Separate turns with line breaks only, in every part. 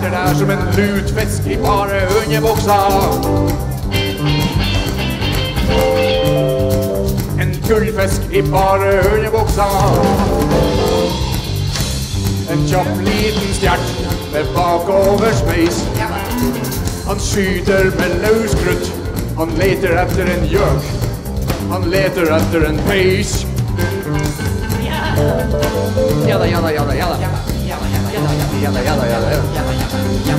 sitter der som en lutfisk i bare underbuksa. En gullfisk i bare underbuksa. En kjapp liten stjert med bakoverspeis. Han skyter med løskrutt. Han leter etter en gjøk. Han leter etter en peis. Jada, jada, jada, jada. Jada, jada, Yeah,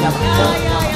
yeah, yeah.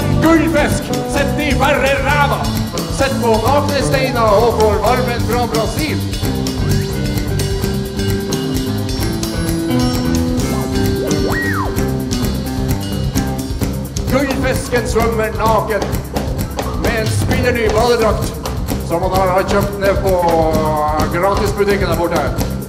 En gullfisk, sett i bare ræva. Sett på nakne steiner og får varmen fra Brasil. Gullfisken svømmer naken med en spinnerny badedrakt som han har kjøpt ned på gratisbutikken der borte.